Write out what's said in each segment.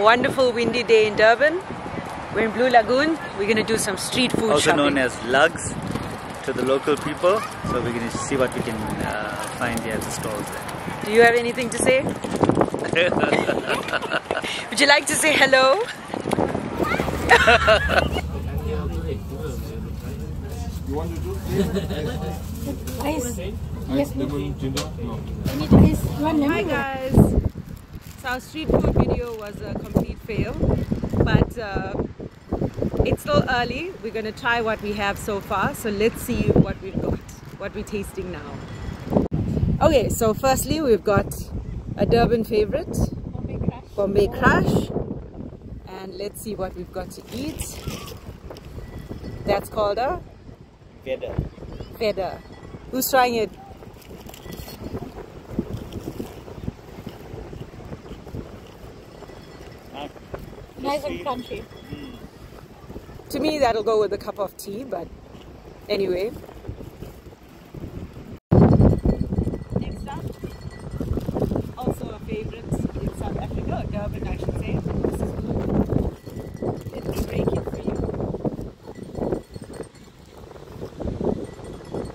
a wonderful windy day in Durban. We're in Blue Lagoon. We're gonna do some street food Also shopping. known as lugs to the local people. So we're going to see what we can uh, find here at the stalls there. Do you have anything to say? Would you like to say hello? Ice. Yes, we need ice. One Hi lemon. guys. So our street food video was a complete fail, but uh, it's still early. We're gonna try what we have so far. So let's see what we've got, what we're tasting now. Okay, so firstly we've got a Durban favorite, Bombay crush. Bombay Crush, and let's see what we've got to eat. That's called a Feather. feather. Who's trying it? Crunchy. To me, that'll go with a cup of tea, but anyway. Next up, also a favorite in South Africa, or Durban, I should say. This is blue. Let me break it for you.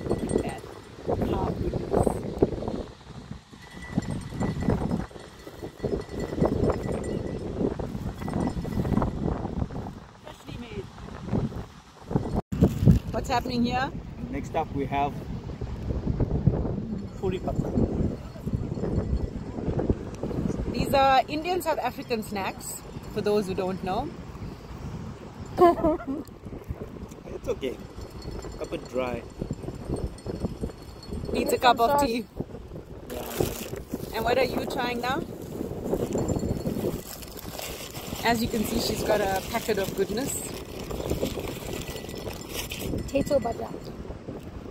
Look at that. How good it is. Freshly made. What's happening here? Next up we have Puri Pata. These are Indian South African snacks, for those who don't know. It's okay. A bit dry. Needs a cup of sauce. tea. And what are you trying now? As you can see, she's got a packet of goodness. Potato butter.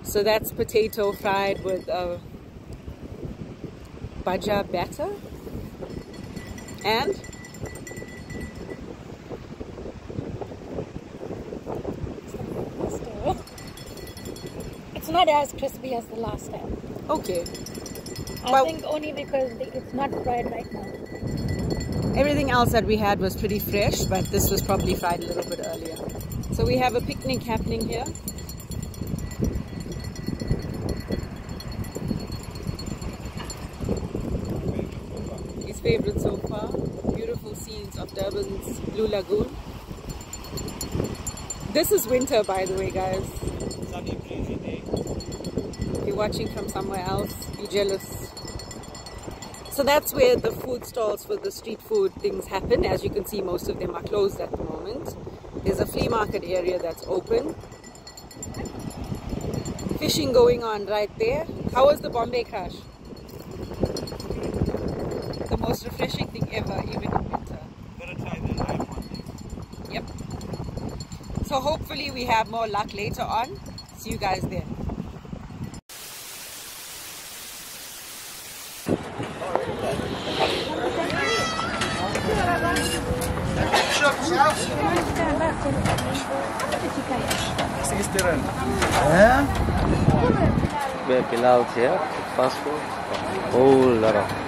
So that's potato fried with uh, a baja batter. And It's not as crispy as the last time. okay, I Well- think only because it's not fried right now. everything else that we had was pretty fresh, but this was probably fried a little bit earlier. So we have a picnic happening here. His favorite so far. Beautiful scenes of Durban's Blue Lagoon. This is winter, by the way, guys. Sunny breezy day. If you're watching from somewhere else, be jealous. So that's where the food stalls for the street food things happen. As you can see, most of them are closed at the moment. There's a flea market area that's open. Fishing going on right there. How was the Bombay Crush? The refreshing thing ever, even in winter. Gotta try the live one. Yep. So hopefully we have more luck later on. See you guys then. Where Bilal's here, fast food. Whole lot of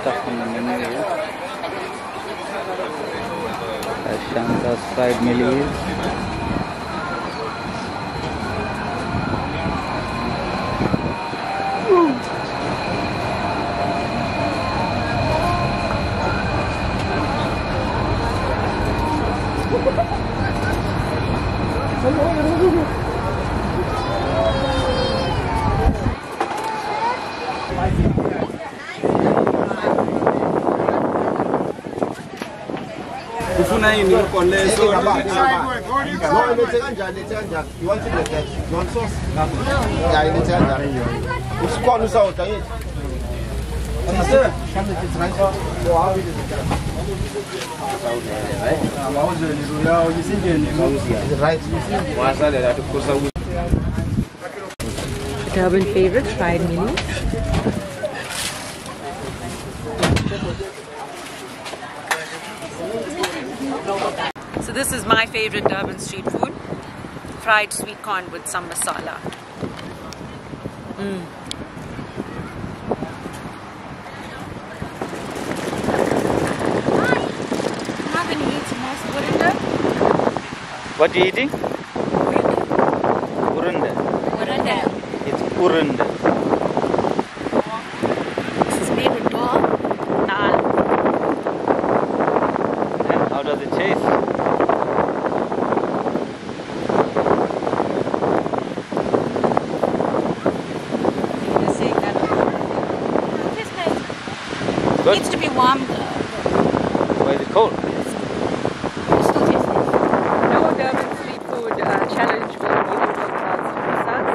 stuff मिलेंगे शानदार side मिली good stuff on the menu here. Shanta's fried millies. kufuna ini ukoleso usikhona usawuda yethu right Durban favorite fried mini. So this is my favorite Durban street food. Fried sweet corn with some masala. I'm not gonna eat some nice burrito. What are you eating? Urunda. Burrito. It's urunda. This is made with dal. Dal. And how does it taste? You're saying that. Tastes Good. Needs to be warm though. Why is it cold? It still tastes nice. No Durban street food uh, challenge will be over without samosas.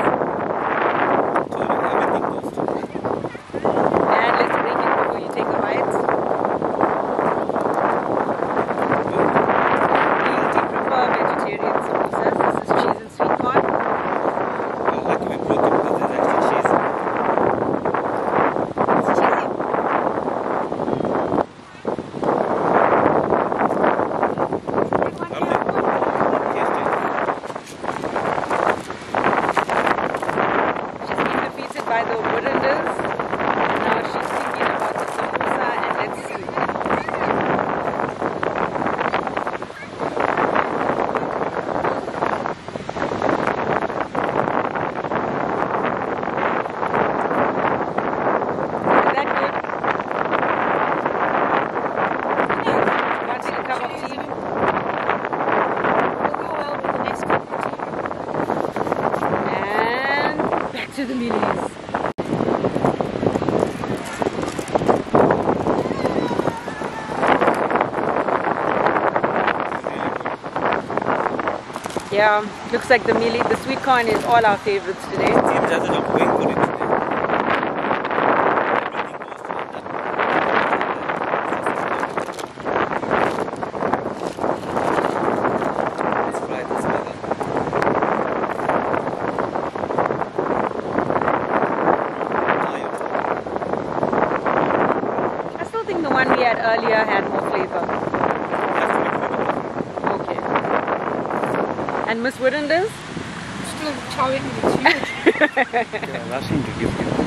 And let's break it before you take a bite. We do prefer vegetarian samosas. This is cheese and sweet corn. Lucky we broke it because there's actually cheese. It's cheesy. She's been defeated by the Woodlanders. Now she's thinking about the samosa and let's see. Is that good? Want a cup of tea? Will go well with the next cup of tea. And back to the mealies. Yeah, looks like the mealie, the sweet corn is all our favorites today. Seems as if I'm going for it today. Everything goes to that. Let's fry this burger. I still think the one we had earlier had more flavor. Okay. And Miss Woodenders? Still chowing, it's huge. Yeah, rushing to give you.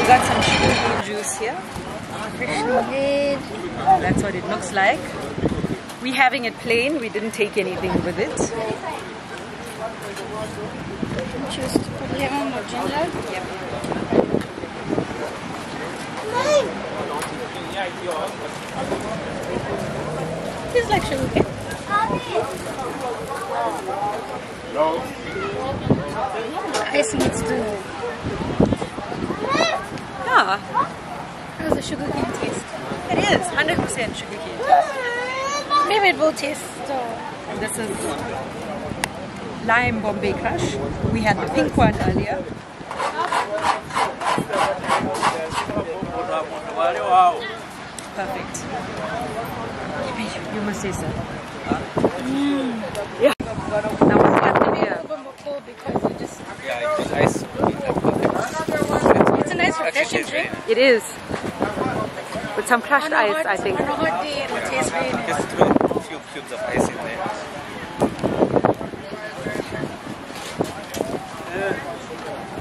We got some sugar cane juice here. Red. That's what it looks like. We're having it plain. We didn't take anything with it. Choose to put lemon or ginger. Feels like sugar cane. Ice needs to. Yeah, How does the sugar cane taste? it is 100% sugar cane. Maybe it will taste. Uh, This is lime Bombay Crush. We had the pink one earlier. Perfect. You- You must taste that. Yeah. Now what's happening here? because. Yeah, it's ice. It's a nice refreshing drink. It is. With some crushed On a ice, hot- I think. Cubes of ice in there.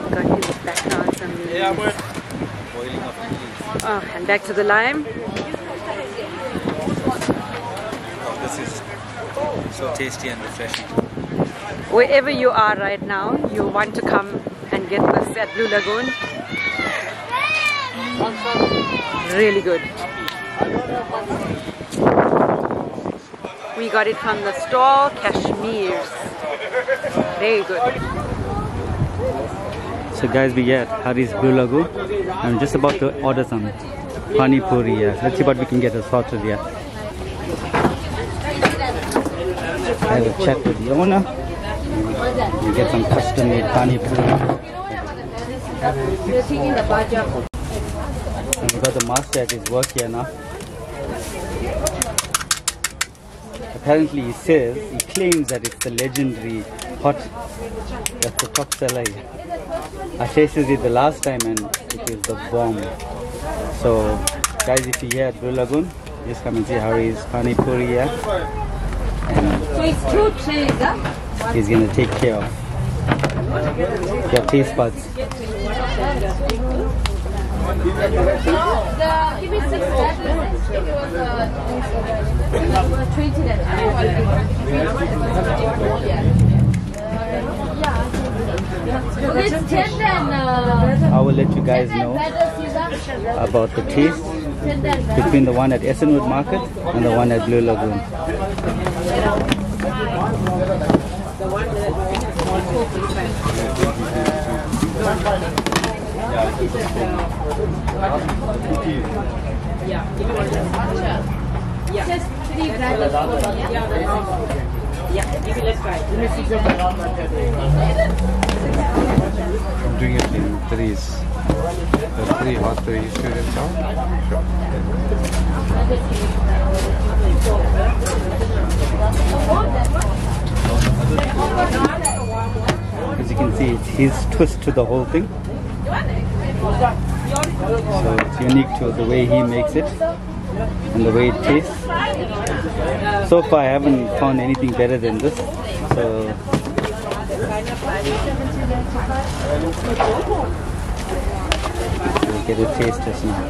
Got his background, some Boiling of. Oh, and back to the lime. Oh, this is so tasty and refreshing. Wherever you are right now, you want to come and get this at Blue Lagoon. Really good. We got it from the stall, Kashmir's. Very good. So guys, we get Hari's Blue Lagoon. I'm just about to order some pani puri. Yeah. Let's see what we can get as sorted here. I have a chat with the owner. We get some custom made pani puri. And we got the master at his work here now. Apparently he says, he claims that it's the legendary hot, that's the top seller here. I tasted it the last time and it is the bomb. So guys, if you're here at Blue Lagoon, just come and see Hari's Pani Puri here. And So it's two trays, huh? he's gonna take care of your taste buds. I will let you guys know about the taste between the one at Essenwood Market and the one at Blue Lagoon. I'm doing it in threes. The three hot, three. Sure. As you can see, it's his twist to the whole thing. So it's unique to the way he makes it and the way it tastes. So far, I haven't found anything better than this. So we'll get a taste just now.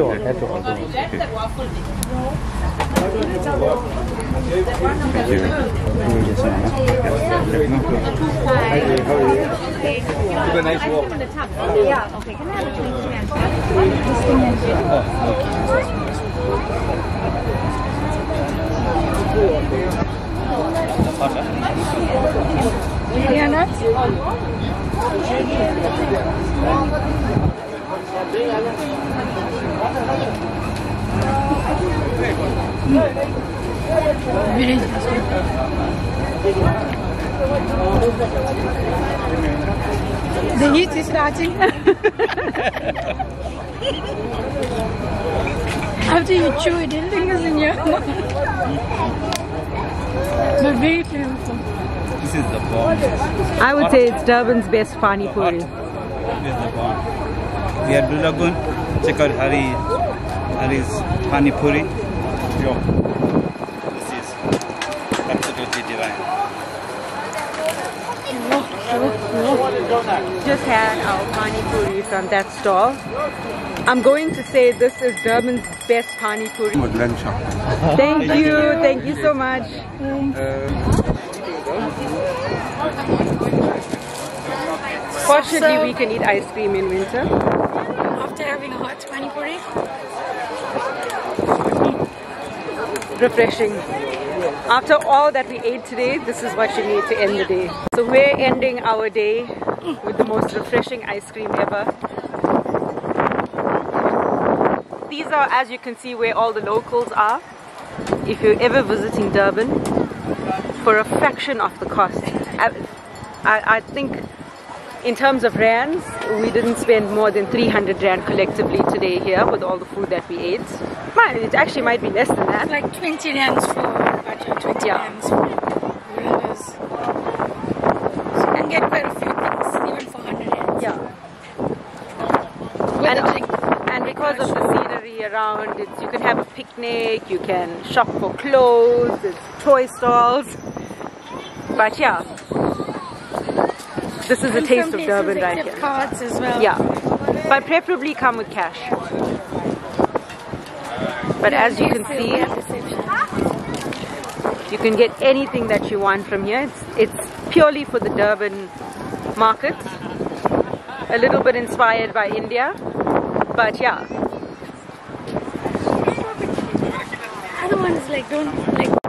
all. That's all. Thank you. Just now. The heat is starting. After you chew it, it lingers in your mouth. But very flavorful. This is the bomb. I would say it's Durban's best pani puri. This is the bomb. We are Blue Lagoon. Check out Hari, Hari's Pani Puri. Yo. This is absolutely divine. Just had our pani puri from that stall. I'm going to say this is Durban's best pani puri. Woodland shop. Thank you, thank you so much. Um, Fortunately, we can eat ice cream in winter. After having a hot pani puri, Refreshing. After all that we ate today, this is what you need to end the day. So we're ending our day with the most refreshing ice cream ever. These are, as you can see, where all the locals are. If you're ever visiting Durban, for a fraction of the cost. I, I, I think in terms of rands, we didn't spend more than 300 rand collectively today here with all the food that we ate. It actually might be less than that. Like 20 rands for 20 yeah. for. So you can get quite a few things, even for 100 rands. Yeah. yeah. And, and because of the scenery around, you can have a picnic, you can shop for clothes, there's toy stalls. But yeah, this is and a taste of Durban right here. cards as well. Yeah, but preferably come with cash. But as you can see, you can get anything that you want from here. It's, it's purely for the Durban market. A little bit inspired by India. But yeah. Other ones like don't like